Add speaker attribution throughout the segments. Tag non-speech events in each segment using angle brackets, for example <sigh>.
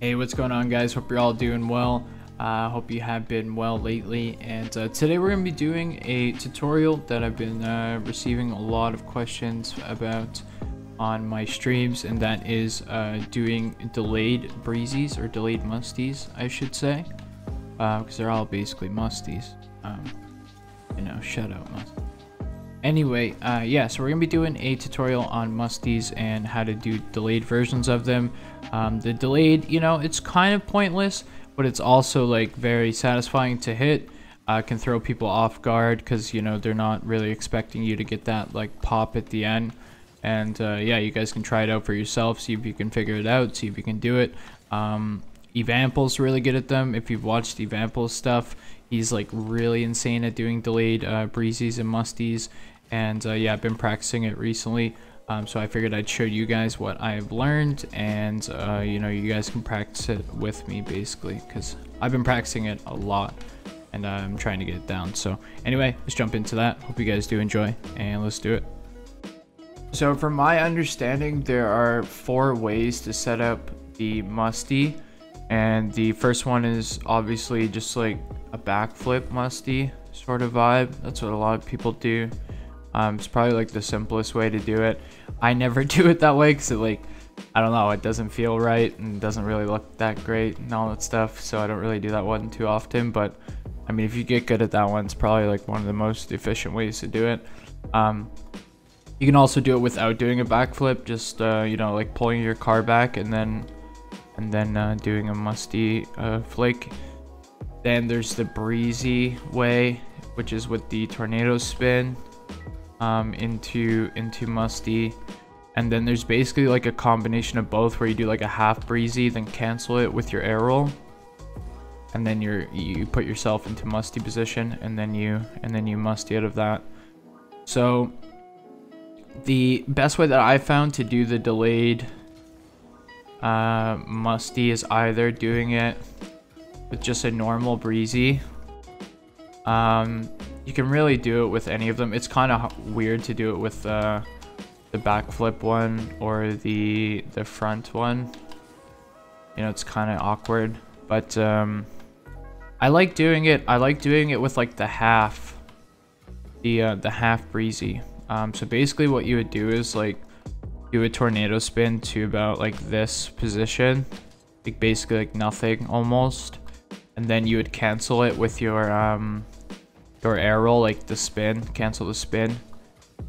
Speaker 1: Hey, what's going on guys? Hope you're all doing well. Uh, hope you have been well lately. And uh, today we're going to be doing a tutorial that I've been uh, receiving a lot of questions about on my streams. And that is uh, doing delayed breezies or delayed musties, I should say. Because uh, they're all basically musties. Um, you know, shut out musties. Anyway, uh, yeah, so we're going to be doing a tutorial on musties and how to do delayed versions of them. Um, the delayed, you know, it's kind of pointless, but it's also like very satisfying to hit. Uh, can throw people off guard because, you know, they're not really expecting you to get that like pop at the end. And uh, yeah, you guys can try it out for yourself, see if you can figure it out, see if you can do it. Um, Evample's really good at them. If you've watched Evample's stuff, he's like really insane at doing delayed uh, breezies and musties and uh, yeah I've been practicing it recently um, so I figured I'd show you guys what I've learned and uh, you know you guys can practice it with me basically because I've been practicing it a lot and I'm trying to get it down. So anyway let's jump into that. Hope you guys do enjoy and let's do it. So from my understanding there are four ways to set up the musty and the first one is obviously just like a backflip musty sort of vibe. That's what a lot of people do um, it's probably like the simplest way to do it. I never <laughs> do it that way because it like, I don't know, it doesn't feel right and doesn't really look that great and all that stuff. So I don't really do that one too often. But I mean, if you get good at that one, it's probably like one of the most efficient ways to do it. Um, you can also do it without doing a backflip, just uh, you know, like pulling your car back and then and then uh, doing a musty uh, flick. Then there's the breezy way, which is with the tornado spin um, into into musty. And then there's basically like a combination of both where you do like a half breezy then cancel it with your air roll. And then you're you put yourself into musty position and then you and then you musty out of that. So the best way that I found to do the delayed uh, musty is either doing it with just a normal breezy um, you can really do it with any of them. It's kind of weird to do it with uh, the backflip one or the the front one. You know, it's kind of awkward, but um, I like doing it. I like doing it with like the half, the uh, the half breezy. Um, so basically, what you would do is like do a tornado spin to about like this position, like basically like nothing almost, and then you would cancel it with your um your air roll, like the spin, cancel the spin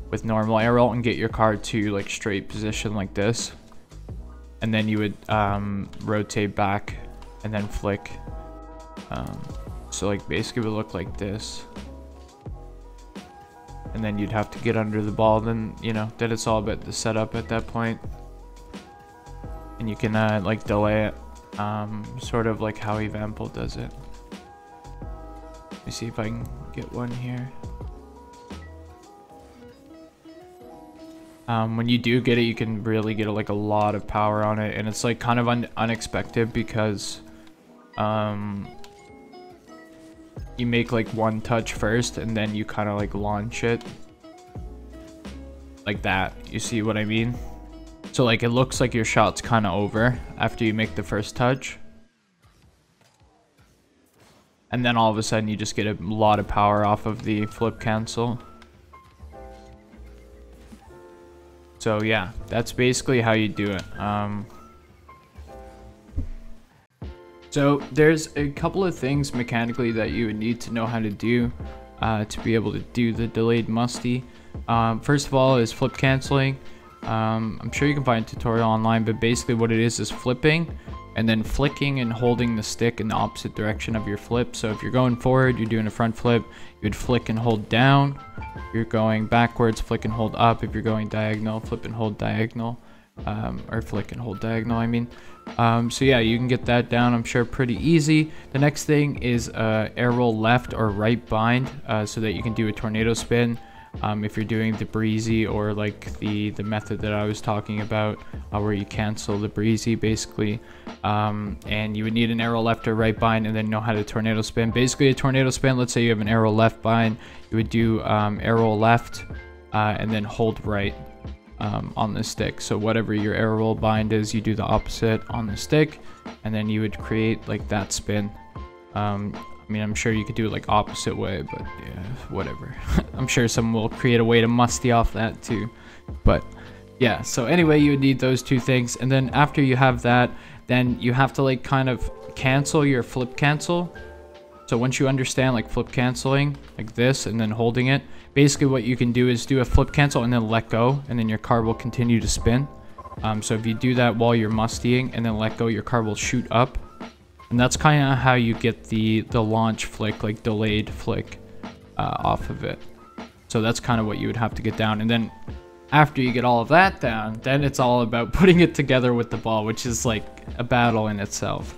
Speaker 1: with normal air roll and get your car to like straight position like this. And then you would um, rotate back and then flick. Um, so like basically it would look like this. And then you'd have to get under the ball. Then, you know, then it's all about the setup at that point. And you can uh, like delay it. Um, sort of like how Evample does it. Let me see if I can get one here. Um, when you do get it, you can really get like a lot of power on it, and it's like kind of un unexpected because um, you make like one touch first, and then you kind of like launch it like that. You see what I mean? So like it looks like your shot's kind of over after you make the first touch. And then all of a sudden you just get a lot of power off of the flip cancel. So yeah, that's basically how you do it. Um, so there's a couple of things mechanically that you would need to know how to do uh, to be able to do the delayed musty. Um, first of all is flip canceling. Um, I'm sure you can find a tutorial online, but basically what it is is flipping and then flicking and holding the stick in the opposite direction of your flip. So if you're going forward, you're doing a front flip, you'd flick and hold down. If you're going backwards, flick and hold up. If you're going diagonal, flip and hold diagonal. Um, or flick and hold diagonal, I mean. Um, so yeah, you can get that down, I'm sure, pretty easy. The next thing is uh, air roll left or right bind uh, so that you can do a tornado spin um, if you're doing the breezy or like the the method that I was talking about uh, where you cancel the breezy basically um, and you would need an air roll left or right bind and then know how to tornado spin basically a tornado spin let's say you have an air roll left bind you would do um, air roll left uh, and then hold right um, on the stick so whatever your air roll bind is you do the opposite on the stick and then you would create like that spin. Um, I mean, I'm sure you could do it like opposite way, but yeah, whatever. <laughs> I'm sure someone will create a way to musty off that too. But yeah, so anyway, you would need those two things. And then after you have that, then you have to like kind of cancel your flip cancel. So once you understand like flip canceling like this and then holding it, basically what you can do is do a flip cancel and then let go and then your car will continue to spin. Um, so if you do that while you're mustying and then let go, your car will shoot up and that's kind of how you get the, the launch flick, like delayed flick uh, off of it. So that's kind of what you would have to get down. And then after you get all of that down, then it's all about <laughs> putting it together with the ball, which is like a battle in itself.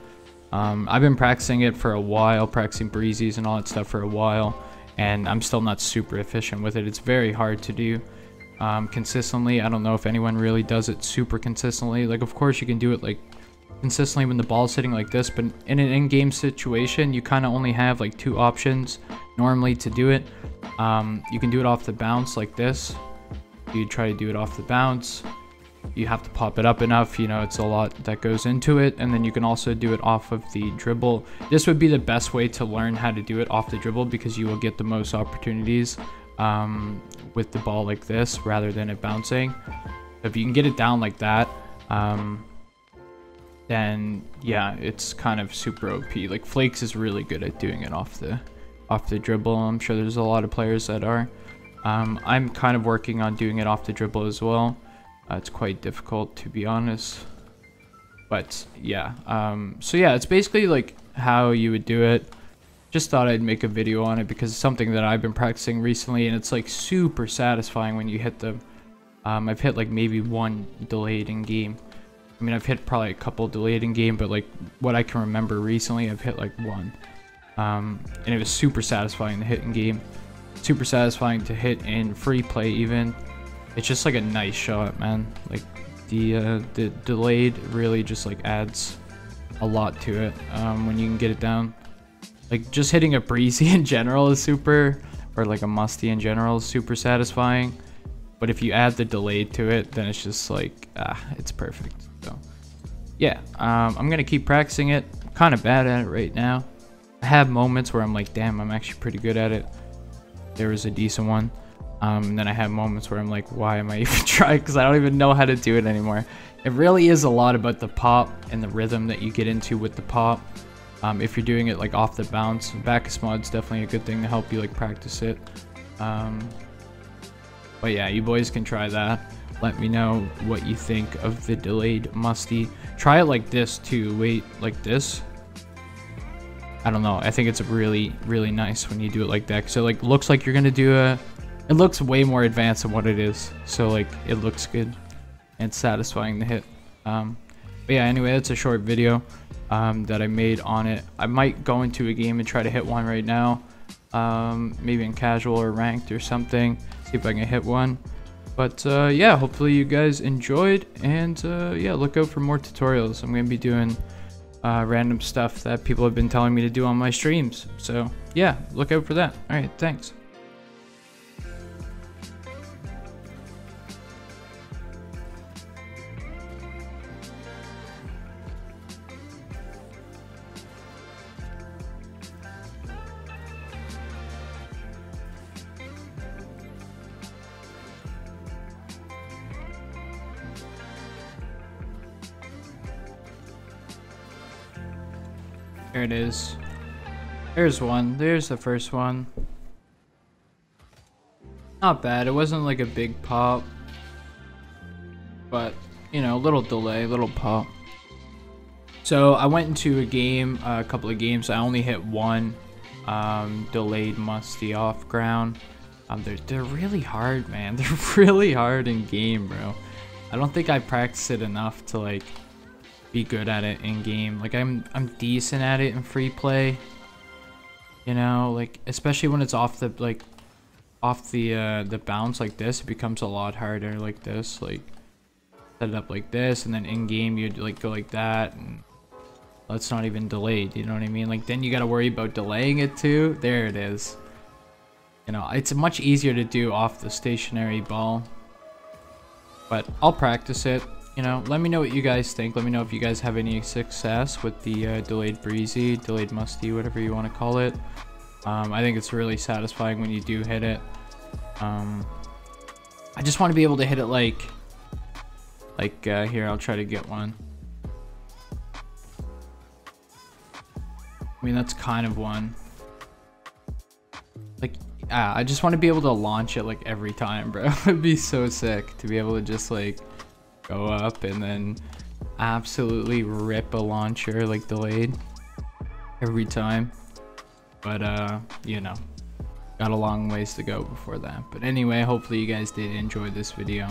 Speaker 1: Um, I've been practicing it for a while, practicing breezies and all that stuff for a while, and I'm still not super efficient with it. It's very hard to do um, consistently. I don't know if anyone really does it super consistently. Like, of course, you can do it like consistently when the ball's sitting like this, but in an in-game situation, you kind of only have like two options normally to do it. Um, you can do it off the bounce like this. You try to do it off the bounce. You have to pop it up enough, you know, it's a lot that goes into it. And then you can also do it off of the dribble. This would be the best way to learn how to do it off the dribble because you will get the most opportunities um, with the ball like this rather than it bouncing. If you can get it down like that, um, then yeah, it's kind of super OP. Like Flakes is really good at doing it off the off the dribble. I'm sure there's a lot of players that are. Um, I'm kind of working on doing it off the dribble as well. Uh, it's quite difficult to be honest. But yeah, um, so yeah, it's basically like how you would do it. Just thought I'd make a video on it because it's something that I've been practicing recently and it's like super satisfying when you hit them. Um, I've hit like maybe one delayed in game. I mean, I've hit probably a couple delayed in game, but like what I can remember recently, I've hit like one. Um, and it was super satisfying to hit in game. Super satisfying to hit in free play even. It's just like a nice shot, man. Like the uh, the delayed really just like adds a lot to it um, when you can get it down. Like just hitting a breezy <laughs> in general is super, or like a musty in general is super satisfying. But if you add the delayed to it, then it's just like, ah, it's perfect. Yeah, um, I'm gonna keep practicing it. I'm kind of bad at it right now. I have moments where I'm like, damn, I'm actually pretty good at it. There was a decent one. Um, and then I have moments where I'm like, why am I <laughs> even trying? Because I don't even know how to do it anymore. It really is a lot about the pop and the rhythm that you get into with the pop. Um, if you're doing it like off the bounce, BakkesMod's definitely a good thing to help you like practice it. Um, but yeah, you boys can try that. Let me know what you think of the delayed musty. Try it like this too. Wait, like this. I don't know. I think it's really, really nice when you do it like that. So like looks like you're gonna do a. It looks way more advanced than what it is. So like it looks good and satisfying to hit. Um, but yeah, anyway, that's a short video um, that I made on it. I might go into a game and try to hit one right now. Um, maybe in casual or ranked or something. See if I can hit one. But uh, yeah, hopefully you guys enjoyed, and uh, yeah, look out for more tutorials. I'm going to be doing uh, random stuff that people have been telling me to do on my streams. So yeah, look out for that. All right, thanks. There it is. There's one. There's the first one. Not bad. It wasn't like a big pop. But, you know, a little delay, little pop. So I went into a game, uh, a couple of games. I only hit one um, delayed musty off ground. Um, they're, they're really hard, man. <laughs> They're really hard in game, bro. I don't think I practiced it enough to like be good at it in game. Like I'm I'm decent at it in free play. You know, like especially when it's off the like off the uh the bounce like this, it becomes a lot harder like this. Like set it up like this and then in game you'd like go like that and that's not even delayed, you know what I mean? Like then you gotta worry about delaying it too. There it is. You know, it's much easier to do off the stationary ball. But I'll practice it you know, let me know what you guys think. Let me know if you guys have any success with the uh, delayed breezy, delayed musty, whatever you want to call it. Um, I think it's really satisfying when you do hit it. Um, I just want to be able to hit it like, like uh, here. I'll try to get one. I mean, that's kind of one. Like, I just want to be able to launch it like every time, bro. <laughs> It'd be so sick to be able to just like go up and then absolutely rip a launcher like delayed every time. But, uh, you know, got a long ways to go before that. But anyway, hopefully you guys did enjoy this video.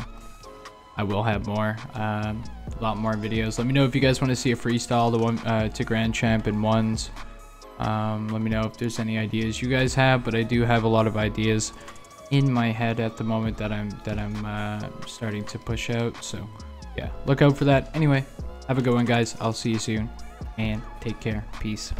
Speaker 1: I will have more, um, a lot more videos. Let me know if you guys want to see a freestyle to one uh, to Grand Champ and ones. Um, let me know if there's any ideas you guys have, but I do have a lot of ideas in my head at the moment that I'm that I'm uh, starting to push out. So yeah, look out for that. Anyway, have a good one, guys. I'll see you soon, and take care. Peace.